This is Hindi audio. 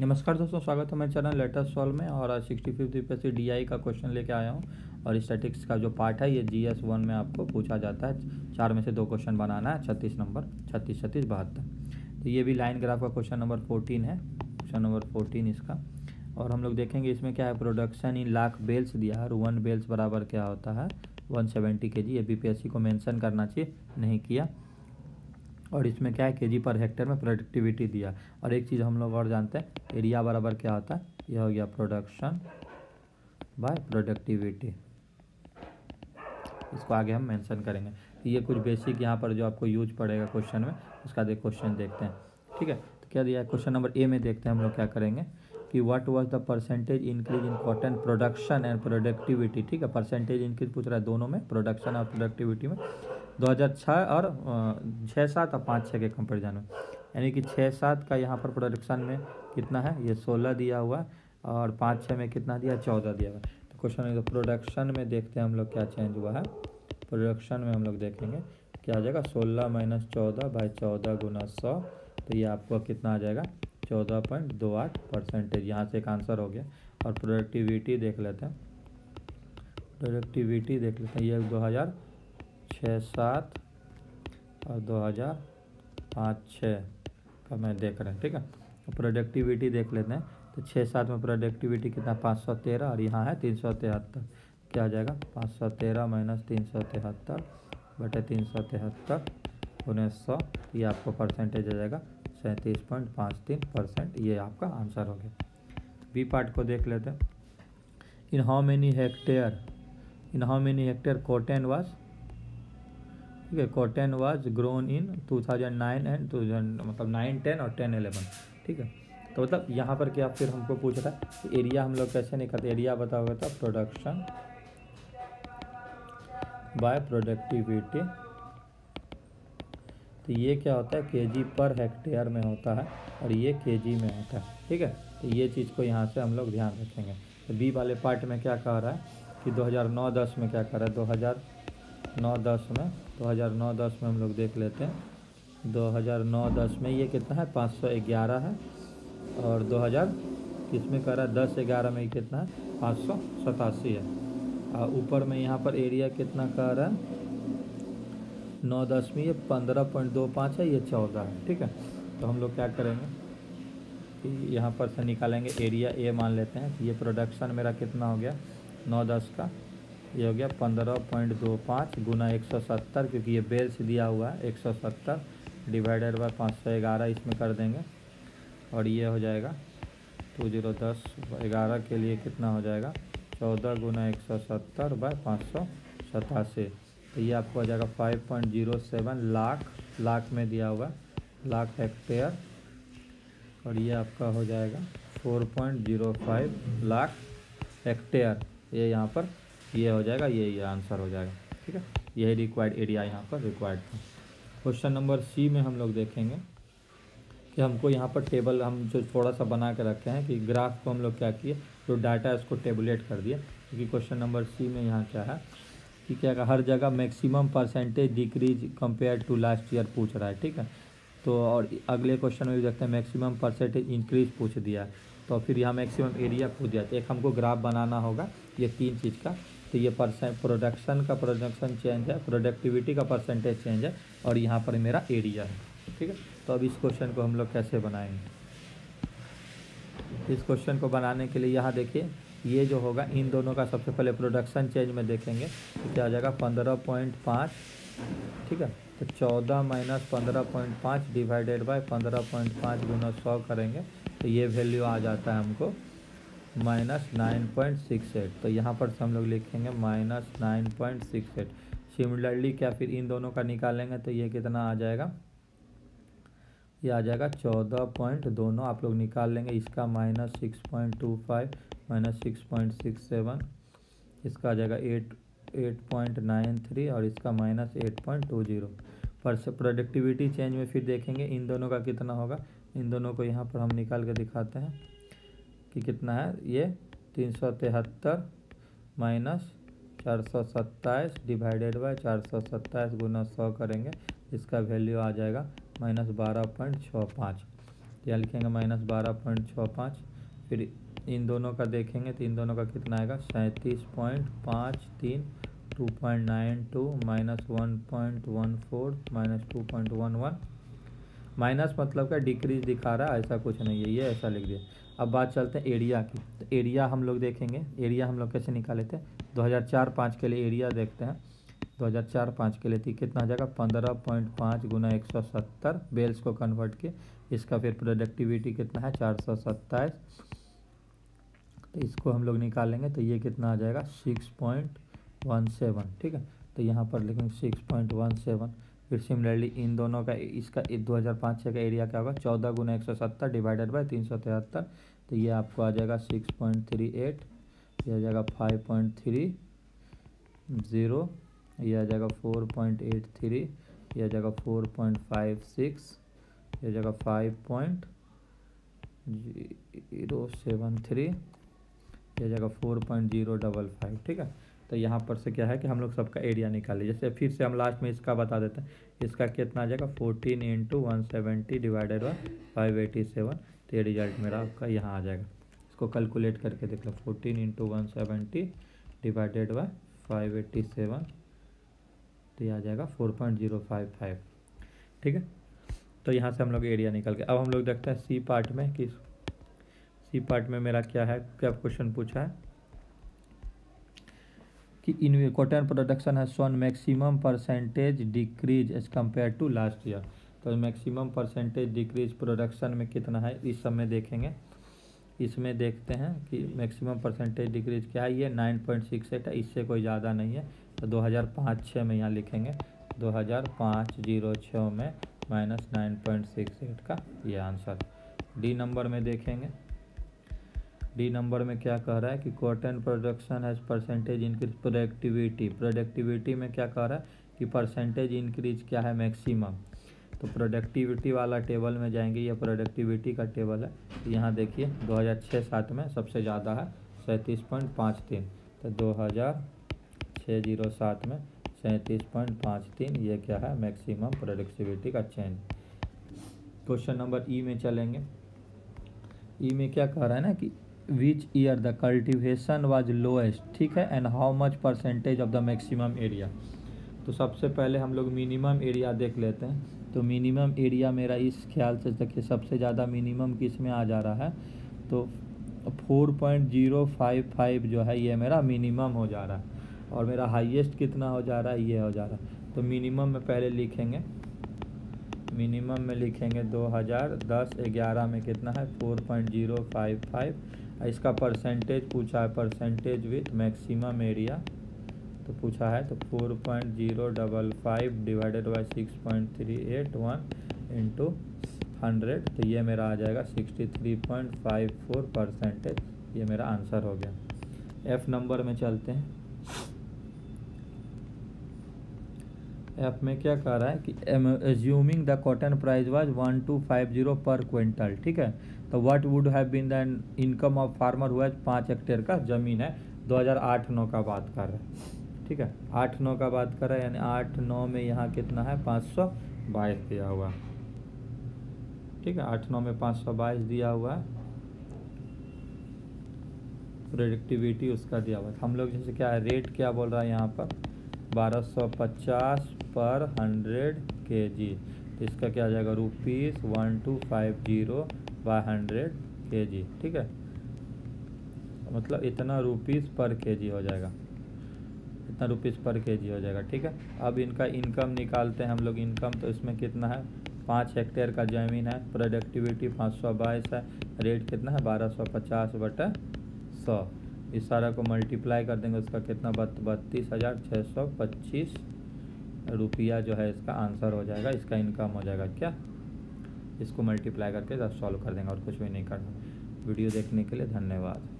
नमस्कार दोस्तों, स्वागत है मेरे चैनल लेटेस्ट सॉल्व में और आज सिक्सटी फिफ्थ यूपीएससी डी का क्वेश्चन लेके आया हूँ और स्टैटिक्स का जो पार्ट है, ये जी एस वन में आपको पूछा जाता है। चार में से दो क्वेश्चन बनाना है, छत्तीस नंबर, छत्तीस छत्तीस, बहत्तर। तो ये भी लाइन ग्राफ का क्वेश्चन नंबर फोर्टीन है क्वेश्चन नंबर फोर्टीन इसका। और हम लोग देखेंगे इसमें क्या है प्रोडक्शन इन लाख बेल्स दिया है वन बेल्स बराबर क्या होता है वन सेवेंटी के जी ये बीपीएससी को मैंसन करना चाहिए, नहीं किया। और इसमें क्या है के जी पर हेक्टेयर में प्रोडक्टिविटी दिया। और एक चीज़ हम लोग और जानते हैं एरिया बराबर क्या होता है? यह हो गया प्रोडक्शन बाय प्रोडक्टिविटी इसको आगे हम मेंशन करेंगे। तो ये कुछ बेसिक यहाँ पर जो आपको यूज़ पड़ेगा क्वेश्चन में, उसका देख क्वेश्चन देखते हैं। ठीक है? तो क्या दिया है? क्वेश्चन नंबर ए में देखते हैं हम लोग क्या करेंगे कि what was the percentage increase in cotton production and productivity ठीक है? परसेंटेज इंक्रीज पूछ रहा है दोनों में प्रोडक्शन और प्रोडक्टिविटी में। 2006 और छः सात और पाँच छः के कंपेरिजन में। यानी कि छः सात का यहाँ पर प्रोडक्शन में कितना है? ये सोलह दिया हुआ और पाँच छः में कितना दिया? चौदह दिया हुआ तो क्वेश्चन तो प्रोडक्शन में देखते हैं हम लोग क्या चेंज हुआ है। प्रोडक्शन में हम लोग देखेंगे क्या आ जाएगा? सोलह माइनस चौदह बाई चौदह गुना सौ। तो ये आपको कितना आ जाएगा? चौदह पॉइंट दो आठ परसेंटेज। यहाँ से एक आंसर हो गया। और प्रोडक्टिविटी देख लेते हैं। प्रोडक्टिविटी देख लेते हैं। ये दो हज़ार छः, सात और दो हज़ार पाँच, छः का मैं देख रहे हैं, ठीक है? तो प्रोडक्टिविटी देख लेते हैं। तो छः, सात में प्रोडक्टिविटी कितना? पाँच सौ तेरह और यहाँ है तीन सौ तिहत्तर। क्या आ जाएगा? पाँच सौ तेरह माइनस तीन सौ तिहत्तर बटे तीन सौ तिहत्तर उन्नीस सौ, ये आपको परसेंटेज आ जाएगा। सैंतीस पॉइंट पाँच तीन परसेंट ये आपका आंसर हो गया। बी पार्ट को देख लेते हैं। In how many hectare, in how many hectare cotton was ठीक है cotton was grown in 2009 and 2000 मतलब नाइन टेन और टेन एलेवन ठीक है? तो मतलब यहाँ पर क्या फिर हमको पूछ रहा है एरिया हम लोग कैसे निकलते एरिया बताओगे तो प्रोडक्शन बाय प्रोडक्टिविटी तो ये क्या होता है? केजी पर हेक्टेयर में होता है और ये केजी में होता है, ठीक है? तो ये चीज़ को यहाँ से हम लोग ध्यान रखेंगे। तो बी वाले पार्ट में क्या कह रहा है कि 2009-10 में क्या कर रहा है? 2009-10 में 2009-10 में हम लोग देख लेते हैं। 2009-10 में ये कितना है? 511 है। और 2000 किसमें कर रहा है दस ग्यारह में ये कितना है? पाँच सौ सतासी है। और ऊपर में यहाँ पर एरिया कितना कह रहा है? नौ दस में ये पंद्रह पॉइंट दो पाँच है, ये चौदह है, ठीक है? तो हम लोग क्या करेंगे कि यहाँ पर से निकालेंगे एरिया ए मान लेते हैं ये प्रोडक्शन मेरा कितना हो गया? नौ दस का। ये हो गया पंद्रह पॉइंट दो पाँच गुना एक सौ सत्तर, क्योंकि ये बेल्स दिया हुआ है, एक सौ सत्तर डिवाइडेड बाय पाँच सौ ग्यारह, इसमें कर देंगे। और ये हो जाएगा टू ज़ीरो दस, ग्यारह के लिए कितना हो जाएगा? चौदह गुना एक सौ सत्तर बाय पाँच सौ सतासी। तो ये आपको हो जाएगा five point zero seven lakh lakh में दिया हुआ, लाख हेक्टेयर। और ये आपका हो जाएगा four point zero five lakh hectare. ये यहाँ पर ये हो जाएगा, ये ये आंसर हो जाएगा, ठीक है? यही रिक्वायर्ड एरिया यहाँ पर रिक्वायर्ड था। क्वेश्चन नंबर सी में हम लोग देखेंगे कि हमको यहाँ पर टेबल हम जो थोड़ा सा बना के रखे हैं कि ग्राफ को हम लोग क्या किए, जो डाटा है उसको टेबुलेट कर दिए। क्योंकि क्वेश्चन नंबर सी में यहाँ क्या है कि क्या हर जगह maximum percentage decrease compare to last year पूछ रहा है, ठीक है? तो और अगले क्वेश्चन में भी देखते हैं मैक्सिमम परसेंटेज इंक्रीज पूछ दिया तो फिर यहाँ मैक्सिमम एरिया पूछ दिया तो एक हमको ग्राफ बनाना होगा, ये तीन चीज़ का। तो ये परसेंट प्रोडक्शन का प्रोडक्शन चेंज है प्रोडक्टिविटी का परसेंटेज चेंज है और यहाँ पर मेरा एरिया है, ठीक है? तो अब इस क्वेश्चन को हम लोग कैसे बनाएँगे? इस क्वेश्चन को बनाने के लिए यहाँ देखिए, ये जो होगा, इन दोनों का सबसे पहले प्रोडक्शन चेंज में देखेंगे तो क्या आ जाएगा? पंद्रह पॉइंट पाँच, ठीक है? तो चौदह माइनस पंद्रह पॉइंट पाँच डिवाइडेड बाई पंद्रह पॉइंट पाँच गुना सौ करेंगे तो ये वैल्यू आ जाता है हमको minus nine point six eight. तो यहाँ पर से हम लोग लिखेंगे minus nine point six eight. Similarly क्या फिर इन दोनों का निकालेंगे तो ये कितना आ जाएगा? ये आ जाएगा चौदह पॉइंट दोनों आप लोग निकाल लेंगे। इसका minus six point two five, minus six point six seven, इसका आ जाएगा eight eight point nine three और इसका minus eight point two zero. पर प्रोडक्टिविटी चेंज में फिर देखेंगे इन दोनों का कितना होगा। इन दोनों को यहाँ पर हम निकाल के दिखाते हैं। कि कितना है? ये तीन सौ तिहत्तर माइनस चार सौ सत्ताईस डिवाइडेड बाई चार सौ सत्ताईस गुना सौ करेंगे, इसका वैल्यू आ जाएगा माइनस बारह पॉइंट छः पाँच। यहाँ लिखेंगे? माइनस बारह पॉइंट छः पाँच। फिर इन दोनों का देखेंगे तो इन दोनों का कितना आएगा? सैंतीस पॉइंट पाँच तीन, two point nine two minus one point one four minus two point one one. Minus मतलब का डिक्रीज दिखा रहा है, ऐसा कुछ नहीं है। ये ऐसा लिख दिया। अब बात चलते हैं एरिया की। तो एरिया हम लोग देखेंगे। एरिया हम लोग कैसे निकाले थे? दो हज़ार चार पाँच के लिए एरिया देखते हैं। दो हज़ार चार पाँच के लिए थी। कितना आ जाएगा? पंद्रह पॉइंट पाँच गुना एक सौ सत्तर। बेल्स को कन्वर्ट किए इसका फिर प्रोडक्टिविटी कितना है? चार सौ सत्ताईस। तो इसको हम लोग निकालेंगे। तो ये कितना आ जाएगा? Six point one seven. ठीक है? तो यहाँ पर लिखेंगे सिक्स पॉइंट वन सेवन। फिर सिमिलरली इन दोनों का इसका दो हज़ार पाँच छः का एरिया क्या होगा? चौदह गुना एक सौ सत्तर डिवाइडेड बाई तीन सौ तिहत्तर। तो ये आपको आ जाएगा सिक्स पॉइंट थ्री एट ये आ जाएगा फाइव पॉइंट थ्री ज़ीरो ये आ जाएगा फोर पॉइंट एट थ्री ये आ जाएगा फोर पॉइंट फाइव सिक्स ये आ जाएगा five point zero seven three ये आ जाएगा four point zero double five ठीक है? तो यहाँ पर से क्या है कि हम लोग सबका एरिया निकाले जैसे फिर से हम लास्ट में इसका बता देते हैं। इसका कितना आ जाएगा? Fourteen into one seventy divided by five eighty seven तो ये रिज़ल्ट मेरा आपका यहाँ आ जाएगा। इसको कैलकुलेट करके देख लो। Fourteen into one seventy divided by five eighty seven तो ये आ जाएगा four point zero five five ठीक है? तो यहाँ से हम लोग एरिया निकल के अब हम लोग देखते हैं सी पार्ट में कि सी पार्ट में मेरा क्या है? क्या क्वेश्चन पूछा है? कि इन कॉटन प्रोडक्शन है सोन maximum percentage decrease as compare to last year तो मैक्सिमम परसेंटेज डिक्रीज प्रोडक्शन में कितना है, इस सब में देखेंगे। इसमें देखते हैं कि मैक्सिमम परसेंटेज डिक्रीज क्या है ये नाइन पॉइंट सिक्स एट है, इससे कोई ज़्यादा नहीं है। तो दो हज़ार पाँच छः में यहाँ लिखेंगे, दो हज़ार पाँच ज़ीरो छः में minus nine point six eight का ये आंसर। डी नंबर में देखेंगे। डी नंबर में क्या कह रहा है कि cotton production has percentage increase productivity productivity में क्या कह रहा है कि परसेंटेज इंक्रीज क्या है मैक्सिमम तो प्रोडक्टिविटी वाला टेबल में जाएँगे यह प्रोडक्टिविटी का टेबल है। तो यहाँ देखिए 2006 सात में सबसे ज़्यादा है, सैंतीस पॉइंट पाँच तीन। तो दो हज़ार छः ज़ीरो सात में सैंतीस पॉइंट पाँच तीन, ये क्या है मैक्सिमम प्रोडक्टिविटी का चेंज क्वेश्चन नंबर ई में चलेंगे। ई में क्या कह रहा है ना कि which year the cultivation was lowest ठीक है? And how much percentage of the maximum area तो सबसे पहले हम लोग मिनिमम एरिया देख लेते हैं। तो मिनिमम एरिया मेरा इस ख्याल से देखिए सबसे ज़्यादा मिनिमम किसमें आ जा रहा है? तो four point zero five five जो है ये मेरा मिनिमम हो जा रहा है। और मेरा हाईएस्ट कितना हो जा रहा है? ये हो जा रहा है। तो मिनिमम में पहले लिखेंगे। मिनिमम में लिखेंगे दो हज़ार दस ग्यारह में कितना है? Four point zero five five इसका परसेंटेज पूछा है परसेंटेज विथ मैक्सिमम एरिया तो पूछा है तो four point zero double five divided by six point three eight one into hundred तो ये मेरा आ जाएगा sixty three point five four percentage ये मेरा आंसर हो गया। एफ़ नंबर में चलते हैं। एफ़ में क्या कह रहा है कि assuming the cotton price was one two five zero per quintal ठीक है? तो what would have been the income of farmer हुआ पाँच हेक्टेयर का ज़मीन है? 2008 नौ का बात कर रहे हैं, ठीक है? आठ नौ का बात कर रहे हैं, यानी आठ नौ में यहाँ कितना है? पाँच सौ बाईस दिया हुआ ठीक है? आठ नौ में पाँच सौ बाईस दिया हुआ है। प्रोडक्टिविटी उसका दिया हुआ है। हम लोग जैसे क्या है रेट क्या बोल रहा है यहाँ पर? बारह सौ पचास पर हंड्रेड के जी तो इसका क्या आ जाएगा? Rupees one two five zero by hundred K G ठीक है? मतलब इतना रुपीज़ पर के जी हो जाएगा। इतना रुपीज़ पर के जी हो जाएगा। ठीक है? अब इनका इनकम निकालते हैं हम लोग। इनकम तो इसमें कितना है? पाँच हेक्टेयर का ज़मीन है। प्रोडक्टिविटी पाँच सौ बाईस है। रेट कितना है? बारह सौ पचास बटा सौ। इस सारा को मल्टीप्लाई कर देंगे। उसका कितना? बत्तीस हज़ार छः सौ पच्चीस रुपया जो है इसका आंसर हो जाएगा, इसका इनकम हो जाएगा। क्या? इसको मल्टीप्लाई करके सॉल्व कर देंगे और कुछ भी नहीं करना। वीडियो देखने के लिए धन्यवाद।